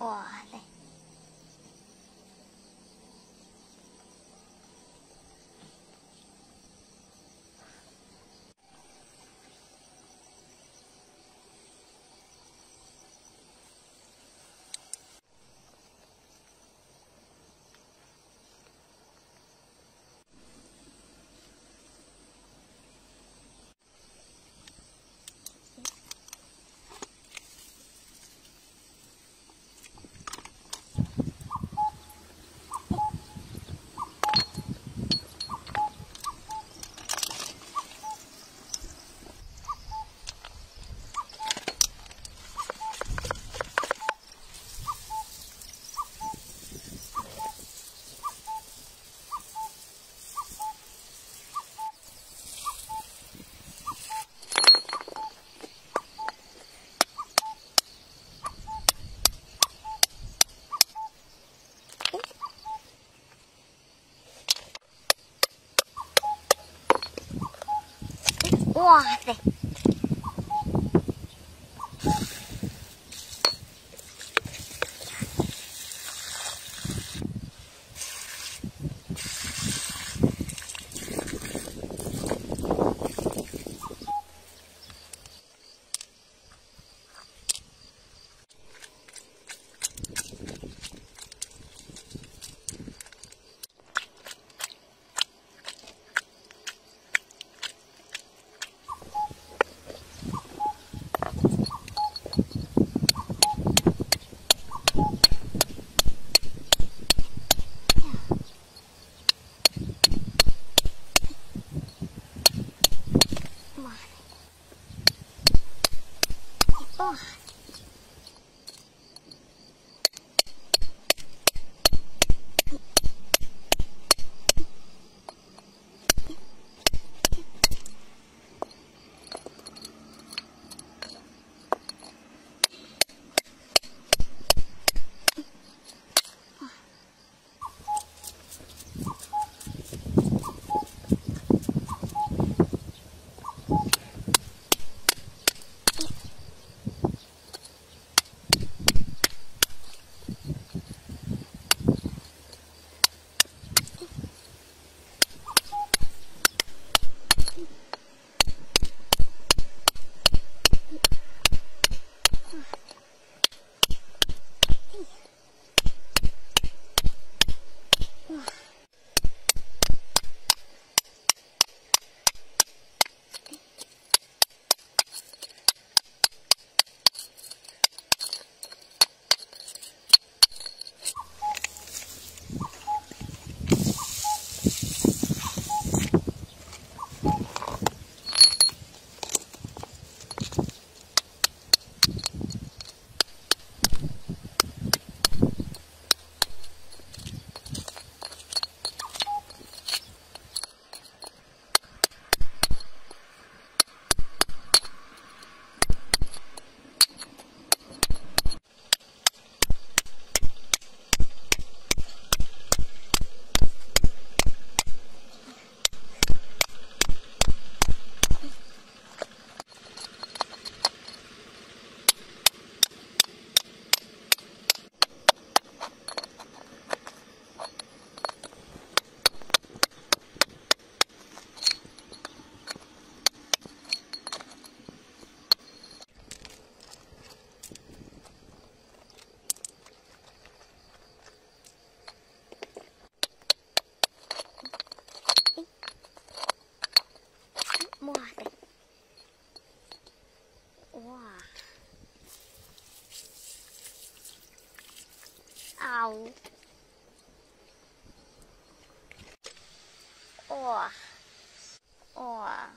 我嘞。哇塞！Oh. 啊呜哇。哇。